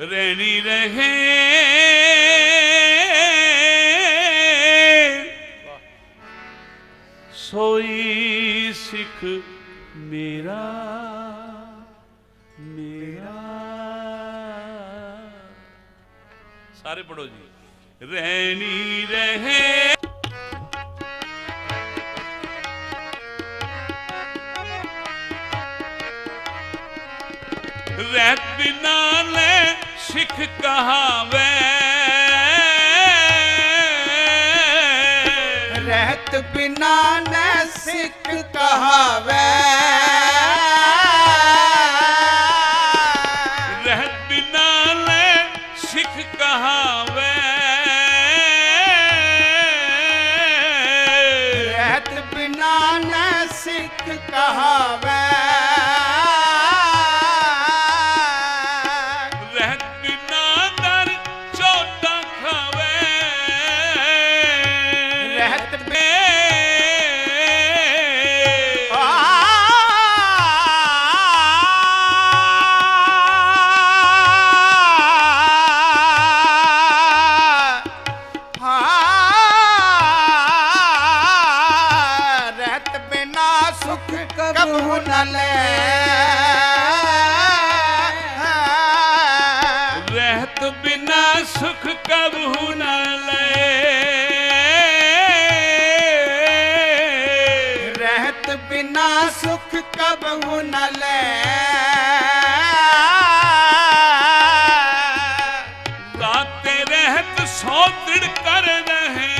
ਰਹਿਣੀ ਰਹੇ। ਸੋਈ ਸਿੱਖ ਮੇਰਾ ਮੇਰਾ। ਸਾਰੇ ਪੜੋ ਜੀ। ਰਹਿਣੀ ਰਹੇ। ਰਹਿਤ ਬਿਨਾ ਲੈ ਸਿੱਖ ਕਹਾਵੇ। ਰਹਿਤ ਬਿਨਾ ਨੈ ਸਿੱਖ ਕਹਾਵੇ। ਰਹਿਤ ਬਿਨਾ ਲੈ ਸਿੱਖ ਕਹਾਵੇ। ਰਹਿਤ ਬਿਨਾ ਨੈ ਸਿੱਖ ਕਹਾਵੇ। ਕਬੂ ਨ ਲੈ। ਸੁਖ ਕਬੂ ਨ ਰਹਿਤ ਬਿਨਾ ਸੁਖ ਕਬੂ ਨ ਲੈ। ਸੋ ਤਿੜ ਕਰ ਰਹੇ।